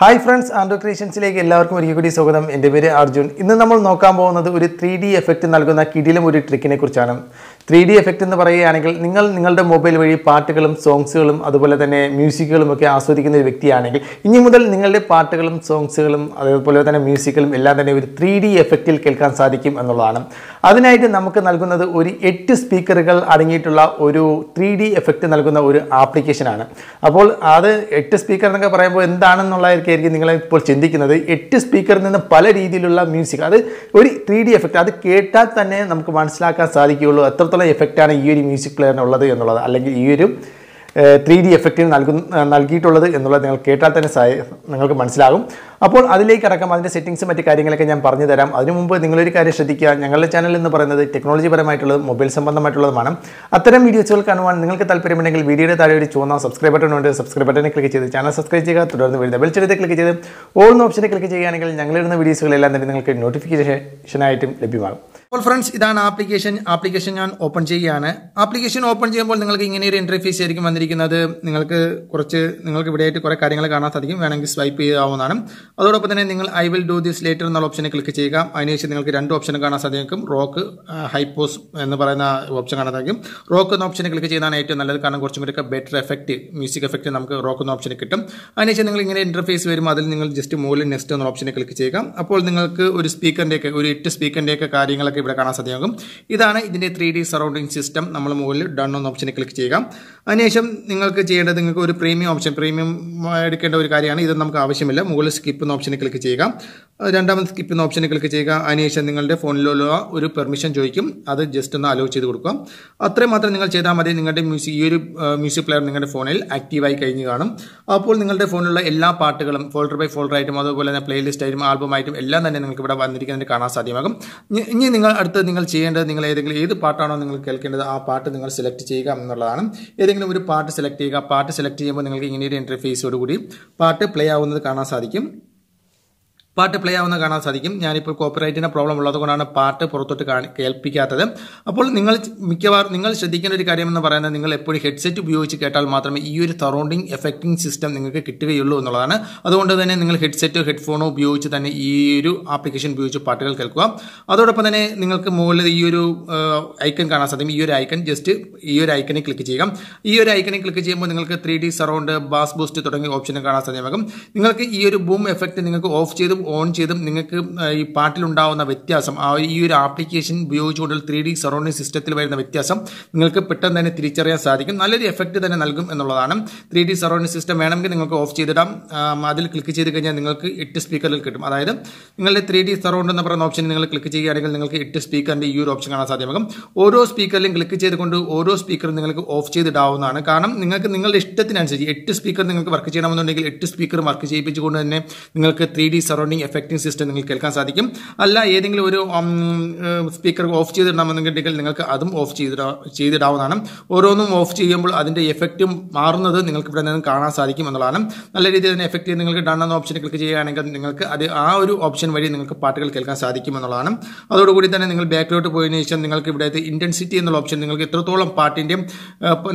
Hi friends ആൻഡ്രോ ക്രിയേഷൻസിലേക്ക് എല്ലാവർക്കും ഒരിക്കൽ കൂടി സ്വാഗതം. എന്റെ പേര് അർജുൻ. ഇന്ന് നമ്മൾ നോക്കാൻ പോകുന്നത് ഒരു ത്രീ ഡി എഫക്റ്റ് നൽകുന്ന കിടിലം ഒരു ട്രിക്കിനെ കുറിച്ചാണ്. ത്രീ ഡി എഫക്റ്റ് എന്ന് പറയുകയാണെങ്കിൽ നിങ്ങൾ നിങ്ങളുടെ മൊബൈൽ വഴി പാട്ടുകളും സോങ്സുകളും അതുപോലെ തന്നെ മ്യൂസിക്കുകളും ഒക്കെ ആസ്വദിക്കുന്ന ഒരു വ്യക്തിയാണെങ്കിൽ ഇനി മുതൽ നിങ്ങളുടെ പാട്ടുകളും സോങ്സുകളും അതേപോലെ തന്നെ മ്യൂസിക്കുകളും എല്ലാം തന്നെ ഒരു ത്രീ ഡി എഫക്റ്റിൽ കേൾക്കാൻ സാധിക്കും എന്നുള്ളതാണ്. അതിനായിട്ട് നമുക്ക് നൽകുന്നത് ഒരു എട്ട് സ്പീക്കറുകൾ അടങ്ങിയിട്ടുള്ള ഒരു ത്രീ ഡി എഫക്റ്റ് നൽകുന്ന ഒരു ആപ്ലിക്കേഷനാണ് അപ്പോൾ അത് എട്ട് സ്പീക്കർ എന്നൊക്കെ പറയുമ്പോൾ എന്താണെന്നുള്ളതായിരിക്കും നിങ്ങൾ ഇപ്പോൾ ചിന്തിക്കുന്നത്. എട്ട് സ്പീക്കറിൽ നിന്ന് പല രീതിയിലുള്ള മ്യൂസിക് അത് ഒരു ത്രീ ഡി എഫക്റ്റ് അത് കേട്ടാൽ തന്നെ നമുക്ക് മനസ്സിലാക്കാൻ സാധിക്കുകയുള്ളൂ എത്രത്തോളം എഫക്റ്റാണ് ഈ ഒരു മ്യൂസിക് പ്ലെയറിനുള്ളത് എന്നുള്ളത്. അല്ലെങ്കിൽ ഈ ഒരു ത്രീ ഡി എഫക്റ്റിന് നൽകുന്ന നൽകിയിട്ടുള്ളത് എന്നുള്ളത് നിങ്ങൾ കേട്ടാൽ തന്നെ നിങ്ങൾക്ക് മനസ്സിലാകും. അപ്പോൾ അതിലേക്ക് അടക്കം അതിന്റെ സെറ്റിങ്സും മറ്റു കാര്യങ്ങളൊക്കെ ഞാൻ പറഞ്ഞു തരാം. അതിനു മുമ്പ് നിങ്ങളൊരു കാര്യം ശ്രദ്ധിക്കുക. ഞങ്ങളുടെ ചാനൽ എന്ന് പറയുന്നത് ടെക്നോളജി പരമായിട്ടുള്ളത് മൊബൈൽ സംബന്ധമായിട്ടുള്ളതുമാണ്. അത്തരം വീഡിയോസുകൾ കാണുവാൻ നിങ്ങൾക്ക് താല്പര്യമുണ്ടെങ്കിൽ വീഡിയോയുടെ താഴെ ഒരു ചുവന്ന സബ്സ്ക്രൈബ് ബട്ടൺ ഉണ്ട്. സബ്സ്ക്രൈബ് ബട്ടനെ ക്ലിക്ക് ചെയ്ത് ചാനൽ സബ്സ്ക്രൈബ് ചെയ്യുക. തുടർന്ന് വരുന്ന ബെൽ ചെറുതെ ക്ലിക്ക് ചെയ്ത് ഓൾ ഓപ്ഷനെ ക്ലിക്ക് ചെയ്യുകയാണെങ്കിൽ ഞങ്ങളിടുന്ന വീഡിയോസുകളെല്ലാം തന്നെ നിങ്ങൾക്ക് നോട്ടിഫിക്കേഷനായിട്ടും ലഭ്യമാകും. അപ്പോൾ ഫ്രണ്ട്സ് ഇതാണ് ആപ്ലിക്കേഷൻ ആപ്ലിക്കേഷൻ ഞാൻ ഓപ്പൺ ചെയ്യുകയാണ്. ആപ്ലിക്കേഷൻ ഓപ്പൺ ചെയ്യുമ്പോൾ നിങ്ങൾക്ക് ഇങ്ങനെ ഒരു ഇന്റർഫേസ് ആയിരിക്കും വന്നിരിക്കുന്നത്. നിങ്ങൾക്ക് കുറച്ച് നിങ്ങൾക്ക് ഇവിടെയായിട്ട് കുറേ കാര്യങ്ങൾ കാണാൻ സാധിക്കും. വേണമെങ്കിൽ സ്വൈപ്പ് ചെയ്യാവുന്നതാണ്. അതോടൊപ്പം തന്നെ നിങ്ങൾ I will do this later എന്നുള്ള ഓപ്ഷനെ ക്ലിക്ക് ചെയ്യുക. അതിനുശേഷം നിങ്ങൾക്ക് രണ്ട് ഓപ്ഷൻ കാണാൻ സാധിക്കും. റോക്ക് ഹൈപ്പോസ് എന്ന് പറയുന്ന ഓപ്ഷൻ കാണാൻ സാധിക്കും. റോക്ക് എന്ന ഓപ്ഷനെ ക്ലിക്ക് ചെയ്യുന്നതാണ് ഏറ്റവും നല്ലത്. കാരണം കുറച്ചും കൂടി ബെറ്റർ എഫക്റ്റ് മ്യൂസിക് എഫക്റ്റ് നമുക്ക് റോക്ക് എന്ന ഓപ്ഷന് കിട്ടും. അതിനുശേഷം നിങ്ങൾ ഇങ്ങനെ ഇന്റർഫേസ് വരും അതിൽ നിങ്ങൾ ജസ്റ്റ് മുകളിൽ നെക്സ്റ്റ് എന്ന ഓപ്ഷനെ ക്ലിക്ക് ചെയ്യുക. അപ്പോൾ നിങ്ങൾക്ക് ഒരു സ്പീക്കറിന്റെയൊക്കെ ഒരു എട്ട് സ്പീക്കറിന്റെയൊക്കെ കാര്യങ്ങളൊക്കെ ഇവിടെ കാണാൻ സാധ്യമാകും. ഇതാണ് ഇതിന്റെ ത്രീ ഡി സറൗണ്ടിങ് സിസ്റ്റം നമ്മൾ മുകളിൽ ഡൺ എന്ന ഓപ്ഷനെ ക്ലിക്ക് ചെയ്യുക. അതിനുശേഷം നിങ്ങൾക്ക് ചെയ്യേണ്ടത് നിങ്ങൾക്ക് ഒരു പ്രീമിയം ഓപ്ഷൻ പ്രീമിയം എടുക്കേണ്ട ഒരു കാര്യമാണ്. ഇത് നമുക്ക് ആവശ്യമില്ല. മുകളിൽ സ്കിപ്പ് എന്ന ഓപ്ഷനെ ക്ലിക്ക് ചെയ്യുക. രണ്ടാമത് സ്കിപ്പ് എന്ന ഓപ്ഷനെ ക്ലിക്ക് ചെയ്യുക. അതിനുശേഷം നിങ്ങളുടെ ഫോണിലുള്ള ഒരു പെർമിഷൻ ചോദിക്കും. അത് ജസ്റ്റ് ഒന്ന് അലോ ചെയ്ത് കൊടുക്കുക. അത്രയും മാത്രം നിങ്ങൾ ചെയ്താൽ മതി. നിങ്ങളുടെ മ്യൂസിക് ഈ ഒരു മ്യൂസിക് പ്ലെയർ നിങ്ങളുടെ ഫോണിൽ ആക്റ്റീവായി കഴിഞ്ഞ് കാണും. അപ്പോൾ നിങ്ങളുടെ ഫോണിലുള്ള എല്ലാ പാട്ടുകളും ഫോൾഡർ ബൈ ഫോൾഡർ ആയിട്ടും അതുപോലെ തന്നെ പ്ലേലിസ്റ്റ് ആയിട്ടും ആൽബം ആയിട്ടും എല്ലാം തന്നെ നിങ്ങൾക്ക് ഇവിടെ വന്നിരിക്കുന്നത് കാണാൻ സാധ്യമാകും. ഇനി- ഇനി നിങ്ങൾ അടുത്ത് നിങ്ങൾ ചെയ്യേണ്ടത് നിങ്ങൾ ഏതെങ്കിലും ഏത് പാട്ടാണോ നിങ്ങൾ കേൾക്കേണ്ടത് ആ പാട്ട് നിങ്ങൾ സെലക്ട് ചെയ്യുക എന്നുള്ളതാണ്. ഏതെങ്കിലും ഒരു പാട്ട് സെലക്ട് ചെയ്യുക. പാട്ട് സെലക്ട് ചെയ്യുമ്പോൾ നിങ്ങൾക്ക് ഇങ്ങനെ ഒരു കൂടി പാട്ട് പ്ലേ ആവുന്നത് കാണാൻ സാധിക്കും. പാട്ട് പ്ലേ ആവുന്ന കാണാൻ സാധിക്കും. ഞാനിപ്പോൾ കോപ്പറേറ്റിന്റെ പ്രോബ്ലം ഉള്ളതുകൊണ്ടാണ് പാട്ട് പുറത്തോട്ട് കേൾപ്പിക്കാത്തത്. അപ്പോൾ നിങ്ങൾ മിക്കവാറും നിങ്ങൾ ശ്രദ്ധിക്കേണ്ട ഒരു കാര്യമെന്ന് പറയുന്നത് നിങ്ങൾ എപ്പോഴും ഹെഡ്സെറ്റ് ഉപയോഗിച്ച് കേട്ടാൽ മാത്രമേ ഈ ഒരു സറൗണ്ടിങ് എഫക്റ്റിംഗ് സിസ്റ്റം നിങ്ങൾക്ക് കിട്ടുകയുള്ളൂ എന്നുള്ളതാണ്. അതുകൊണ്ട് തന്നെ നിങ്ങൾ ഹെഡ്സെറ്റോ ഹെഡ്ഫോണോ ഉപയോഗിച്ച് തന്നെ ഈ ഒരു ആപ്ലിക്കേഷൻ ഉപയോഗിച്ച് പാട്ടുകൾ കേൾക്കുക. അതോടൊപ്പം തന്നെ നിങ്ങൾക്ക് മുകളിൽ ഈ ഒരു ഐക്കൺ കാണാൻ സാധിക്കും. ഈ ഒരു ഐക്കൺ ജസ്റ്റ് ഈ ഒരു ഐക്കണിൽ ക്ലിക്ക് ചെയ്യുക. ഈ ഒരു ഐക്കണിൽ ക്ലിക്ക് ചെയ്യുമ്പോൾ നിങ്ങൾക്ക് three D surround bass boost തുടങ്ങിയ ഓപ്ഷനും കാണാൻ സാധ്യമാകും. നിങ്ങൾക്ക് ഈ ഒരു ബൂം എഫക്റ്റ് നിങ്ങൾക്ക് ഓഫ് ചെയ്തും ഓൺ ചെയ്തും നിങ്ങൾക്ക് ഈ പാട്ടിലുണ്ടാവുന്ന വ്യത്യാസം ആ ഈ ഒരു ആപ്ലിക്കേഷൻ ഉപയോഗിച്ചുകൊണ്ടുള്ള ത്രീ ഡി സറൗണ്ടിങ് സിസ്റ്റത്തിൽ വരുന്ന വ്യത്യാസം നിങ്ങൾക്ക് പെട്ടെന്ന് തന്നെ തിരിച്ചറിയാൻ സാധിക്കും. നല്ലൊരു എഫക്റ്റ് തന്നെ നൽകും എന്നുള്ളതാണ്. ത്രീ ഡി സറൗണ്ടിങ് സിസ്റ്റം വേണമെങ്കിൽ നിങ്ങൾക്ക് ഓഫ് ചെയ്തിടാം. അതിൽ ക്ലിക്ക് ചെയ്ത് കഴിഞ്ഞാൽ നിങ്ങൾക്ക് എട്ട് സ്പീക്കറിൽ കിട്ടും. അതായത് നിങ്ങളുടെ ത്രീ ഡി സറൗണ്ട് എന്ന് പറയുന്ന ഓപ്ഷൻ നിങ്ങൾ ക്ലിക്ക് ചെയ്യുകയാണെങ്കിൽ നിങ്ങൾക്ക് എട്ട് സ്പീക്കറിന്റെ ഈ ഒരു ഓപ്ഷൻ കാണാൻ സാധ്യമാകും. ഓരോ സ്പീക്കറിലും ക്ലിക്ക് ചെയ്തുകൊണ്ട് ഓരോ സ്പീക്കറും നിങ്ങൾക്ക് ഓഫ് ചെയ്തിടാവുന്നതാണ്. കാരണം നിങ്ങൾക്ക് നിങ്ങളുടെ ഇഷ്ടത്തിനനുസരിച്ച് എട്ട് സ്പീക്കർ നിങ്ങൾക്ക് വർക്ക് ചെയ്യണമെന്നുണ്ടെങ്കിൽ എട്ട് സ്പീക്കർ വർക്ക് ചെയ്യിപ്പിച്ചുകൊണ്ട് തന്നെ നിങ്ങൾക്ക് three D surrounding effecting system നിങ്ങൾക്ക് കേൾക്കാൻ സാധിക്കും. അല്ല ഏതെങ്കിലും ഒരു സ്പീക്കർ ഓഫ് ചെയ്തിടണമെന്നുണ്ടെങ്കിൽ നിങ്ങൾക്ക് അതും ഓഫ് ചെയ്തിടാ ചെയ്തിടാവുന്നതാണ്. ഓരോന്നും ഓഫ് ചെയ്യുമ്പോൾ അതിന്റെ എഫക്റ്റും മാറുന്നത് നിങ്ങൾക്ക് ഇവിടെ നിന്ന് കാണാൻ സാധിക്കും എന്നുള്ളതാണ്. നല്ല രീതിയിൽ തന്നെ എഫക്റ്റ് നിങ്ങൾക്ക് ഡൺ എന്ന ഓപ്ഷൻ ക്ലിക്ക് ചെയ്യുകയാണെങ്കിൽ നിങ്ങൾക്ക് അത് ആ ഒരു ഓപ്ഷൻ വഴി നിങ്ങൾക്ക് പാട്ടുകൾ കേൾക്കാൻ സാധിക്കും എന്നുള്ളതാണ്. അതോടുകൂടി തന്നെ നിങ്ങൾ ബാക്കിലോട്ട് പോയതിനു ശേഷം നിങ്ങൾക്ക് ഇവിടെ ഇന്റൻസിറ്റി എന്നുള്ള ഓപ്ഷൻ നിങ്ങൾക്ക് എത്രത്തോളം പാട്ടിന്റെയും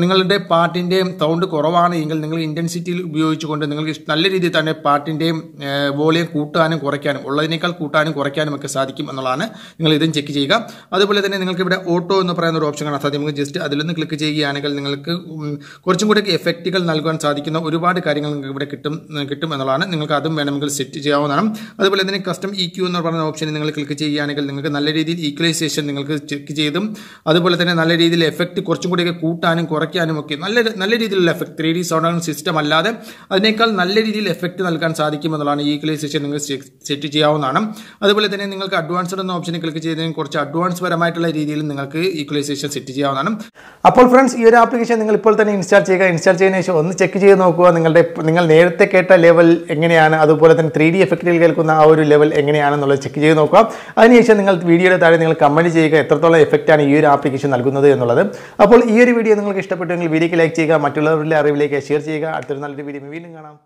നിങ്ങളുടെ പാട്ടിന്റെയും സൗണ്ട് കുറവാണ് എങ്കിൽ നിങ്ങൾ ഇന്റൻസിറ്റിയിൽ ഉപയോഗിച്ചുകൊണ്ട് നിങ്ങൾക്ക് നല്ല രീതിയിൽ തന്നെ പാട്ടിന്റെയും വോളിയം കൂട്ടാനും കുറയ്ക്കാനും ഉള്ളതിനേക്കാൾ കൂട്ടാനും കുറയ്ക്കാനും ഒക്കെ സാധിക്കും എന്നുള്ളതാണ് നിങ്ങൾ ഇതും ചെക്ക് ചെയ്യുക. അതുപോലെ തന്നെ നിങ്ങൾക്ക് ഇവിടെ ഓട്ടോ എന്ന് പറയുന്ന ഒരു ഓപ്ഷൻ കാണാൻ സാധിക്കും നമുക്ക് ജസ്റ്റ് അതിലൊന്ന് ക്ലിക്ക് ചെയ്യുകയാണെങ്കിൽ നിങ്ങൾക്ക് കുറച്ചും കൂടി എഫക്റ്റുകൾ നൽകാൻ സാധിക്കുന്ന ഒരുപാട് കാര്യങ്ങൾ നിങ്ങൾക്ക് ഇവിടെ കിട്ടും കിട്ടും എന്നുള്ളതാണ്. നിങ്ങൾക്ക് അതും വേണമെങ്കിൽ സെറ്റ് ചെയ്യാവുന്നതാണ്. അതുപോലെ തന്നെ കസ്റ്റം ഇ ക്യൂ എന്ന് പറയുന്ന ഓപ്ഷൻ നിങ്ങൾ ക്ലിക്ക് ചെയ്യുകയാണെങ്കിൽ നിങ്ങൾക്ക് നല്ല രീതിയിൽ ഈക്വലൈസേഷൻ നിങ്ങൾക്ക് ചെക്ക് ചെയ്തും. അതുപോലെ തന്നെ നല്ല രീതിയിൽ എഫക്റ്റ് കുറച്ചും കൂടിയൊക്കെ കൂട്ടാനും കുറയ്ക്കാനും ഒക്കെ നല്ല നല്ല രീതിയിലുള്ള effect three D sound system അല്ലാതെ അതിനേക്കാൾ നല്ല രീതിയിൽ എഫക്റ്റ് നൽകാൻ സാധിക്കും എന്നുള്ളതാണ് ഈക്വലൈസേഷൻ നിങ്ങൾ സെറ്റ് ചെയ്യാവുന്നതാണ്. അതുപോലെ തന്നെ നിങ്ങൾക്ക് അഡ്വാൻസ്ഡ് എന്ന ഓപ്ഷനിൽ ക്ലിക്ക് ചെയ്തതിന് കുറച്ച് അഡ്വാൻസ് പരമായിട്ടുള്ള രീതിയിൽ നിങ്ങൾക്ക് ഈക്വലൈസേഷൻ സെറ്റ് ചെയ്യാവുന്നതാണ്. അപ്പോൾ ഫ്രണ്ട്സ് ഈ ഒരു ആപ്ലിക്കേഷൻ നിങ്ങൾ ഇപ്പോൾ തന്നെ ഇൻസ്റ്റാൾ ചെയ്യുക. ഇൻസ്റ്റാൾ ചെയ്തതിനു ശേഷം ഒന്ന് ചെക്ക് ചെയ്ത് നോക്കുക. നിങ്ങളുടെ നിങ്ങൾ നേരത്തെ കേട്ട ലെവൽ എങ്ങനെയാണ്? അതുപോലെ തന്നെ ത്രീ ഡി എഫക്റ്റിൽ കേൾക്കുന്ന ആ ഒരു ലെവൽ എങ്ങനെയാണെന്നുള്ളത് ചെക്ക് ചെയ്ത് നോക്കുക. അതിനുശേഷം നിങ്ങൾ വീഡിയോയുടെ താഴെ നിങ്ങൾ കമന്റ് ചെയ്യുക. എത്രത്തോളം എഫക്റ്റാണ് ഈ ഒരു ആപ്ലിക്കേഷൻ നൽകുന്നത് എന്നുള്ളത്. അപ്പോൾ ഈ ഒരു വീഡിയോ നിങ്ങൾക്ക് ഇഷ്ടപ്പെട്ടെങ്കിൽ വീഡിയോക്ക് ലൈക്ക് ചെയ്യുക. മറ്റുള്ളവരുടെ അറിവിലേക്ക് ഷെയർ ചെയ്യുക. അടുത്തൊരു നല്ലൊരു വീഡിയോ വീണ്ടും കാണാം.